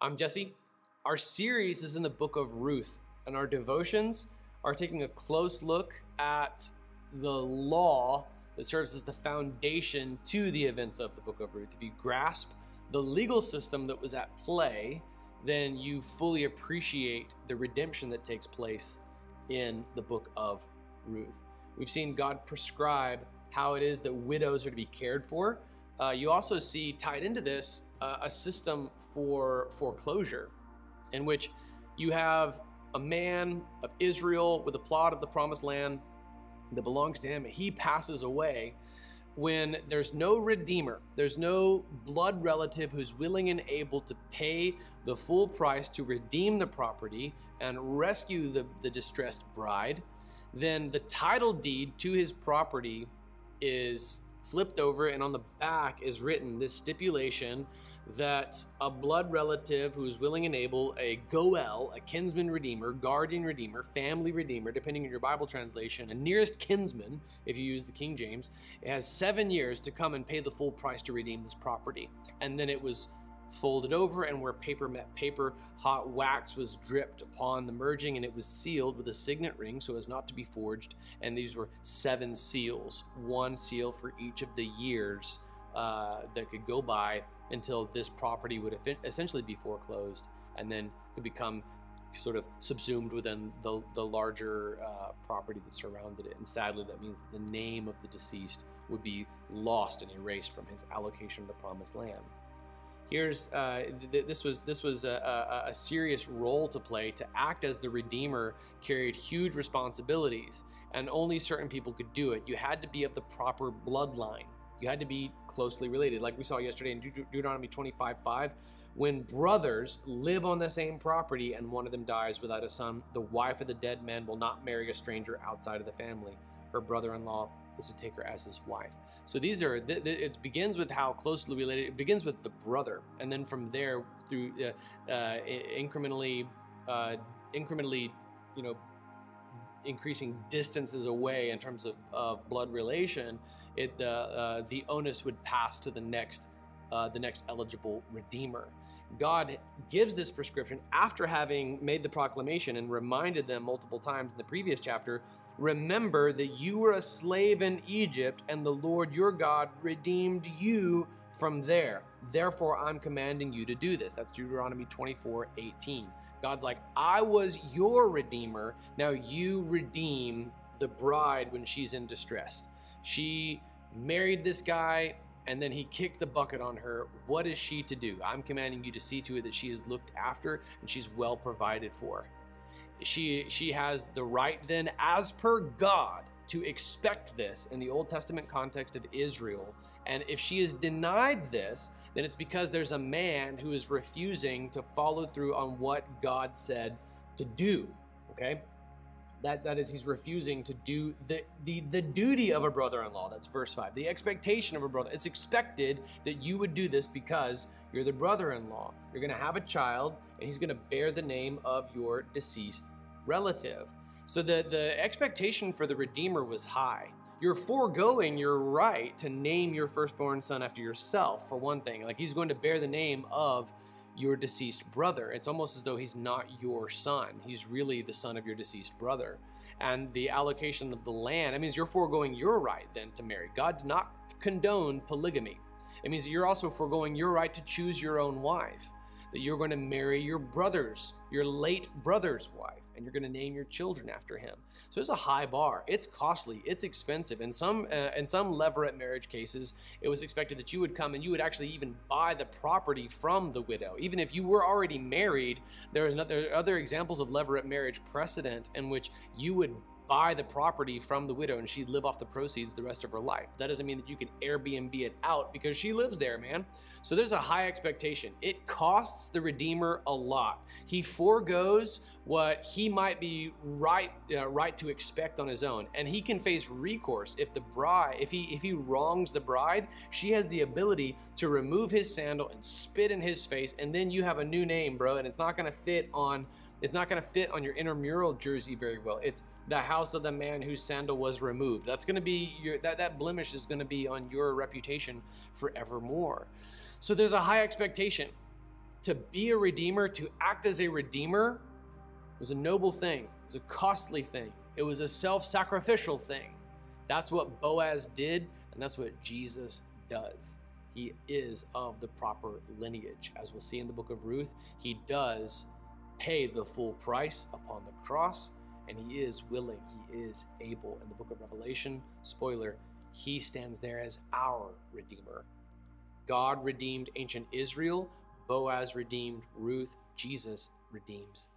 I'm Jesse. Our series is in the book of Ruth, and our devotions are taking a close look at the law that serves as the foundation to the events of the book of Ruth. If you grasp the legal system that was at play, then you fully appreciate the redemption that takes place in the book of Ruth. We've seen God prescribe how it is that widows are to be cared for uh, you also see tied into this uh, a system for foreclosure, in which you have a man of Israel with a plot of the promised land that belongs to him. He passes away when there's no redeemer, there's no blood relative who's willing and able to pay the full price to redeem the property and rescue the, the distressed bride, then the title deed to his property is flipped over, and on the back is written this stipulation that a blood relative who is willing and able, a goel, a kinsman redeemer, guardian redeemer, family redeemer, depending on your Bible translation, a nearest kinsman, if you use the King James, has seven years to come and pay the full price to redeem this property. And then it was folded over, and where paper met paper, hot wax was dripped upon the merging, and it was sealed with a signet ring so as not to be forged. And these were seven seals, one seal for each of the years uh, that could go by until this property would essentially be foreclosed and then could become sort of subsumed within the, the larger uh, property that surrounded it. And sadly, that means that the name of the deceased would be lost and erased from his allocation of the promised land. Here's uh, th- this was this was a, a, a, serious role to play to act as the redeemer carried huge responsibilities, and only certain people could do it. You had to be of the proper bloodline. You had to be closely related, like we saw yesterday in De- Deuteronomy 25:5. When brothers live on the same property and one of them dies without a son, the wife of the dead man will not marry a stranger outside of the family. Her brother-in-law is to take her as his wife. So these are, th- th- it begins with how closely related, it begins with the brother. And then from there, through uh, uh, incrementally, uh, incrementally, you know, increasing distances away in terms of, of blood relation, it, uh, uh, the onus would pass to the next, uh, the next eligible redeemer. God gives this prescription after having made the proclamation and reminded them multiple times in the previous chapter Remember that you were a slave in Egypt, and the Lord your God redeemed you from there. Therefore, I'm commanding you to do this. That's Deuteronomy 24 18. God's like, I was your redeemer. Now you redeem the bride when she's in distress. She married this guy, and then he kicked the bucket on her. What is she to do? I'm commanding you to see to it that she is looked after and she's well provided for. She she has the right then as per God to expect this in the Old Testament context of Israel. And if she is denied this, then it's because there's a man who is refusing to follow through on what God said to do. Okay? that that is he's refusing to do the, the the duty of a brother-in-law that's verse 5 the expectation of a brother it's expected that you would do this because you're the brother-in-law you're going to have a child and he's going to bear the name of your deceased relative so the the expectation for the redeemer was high you're foregoing your right to name your firstborn son after yourself for one thing like he's going to bear the name of your deceased brother. It's almost as though he's not your son. He's really the son of your deceased brother. And the allocation of the land, it means you're foregoing your right then to marry. God did not condone polygamy. It means that you're also foregoing your right to choose your own wife that you're going to marry your brother's, your late brother's wife, and you're going to name your children after him. So it's a high bar. It's costly. It's expensive. In some uh, in some levirate marriage cases, it was expected that you would come and you would actually even buy the property from the widow, even if you were already married. There is other other examples of levirate marriage precedent in which you would buy the property from the widow and she'd live off the proceeds the rest of her life. That doesn't mean that you can Airbnb it out because she lives there, man. So there's a high expectation. It costs the Redeemer a lot. He foregoes what he might be right uh, right to expect on his own, and he can face recourse if the bride, if he if he wrongs the bride, she has the ability to remove his sandal and spit in his face, and then you have a new name, bro, and it's not going to fit on it's not going to fit on your intramural jersey very well. It's the house of the man whose sandal was removed. That's going to be your that that blemish is going to be on your reputation forevermore. So there's a high expectation. to be a redeemer, to act as a redeemer, was a noble thing. It was a costly thing. It was a self sacrificial thing. That's what Boaz did, and that's what Jesus does. He is of the proper lineage. As we'll see in the book of Ruth, he does pay the full price upon the cross, and he is willing, he is able. In the book of Revelation, spoiler, he stands there as our Redeemer. God redeemed ancient Israel, Boaz redeemed Ruth, Jesus redeems